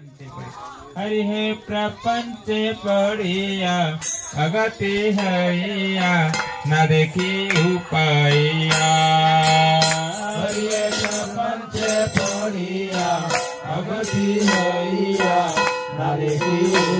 हरि है प्रपंच पड़िया अगति हरिया न देखी उपाया हरि प्रपंच पड़िया अगति हरिया न देखी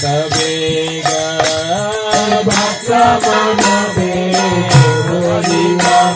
Sabega, Bhakta Manave, Rodima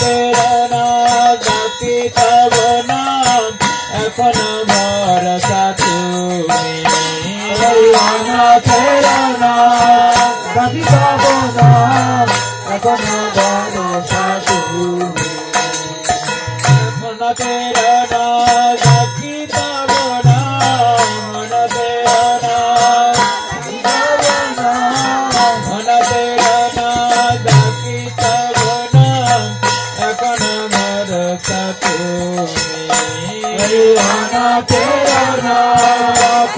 বেড়ানো জাতি তব নাম এখন আমার সাথে ফেরানো জাতি তব নাম এখন আমার सकूं अल्लाह तेरा नाम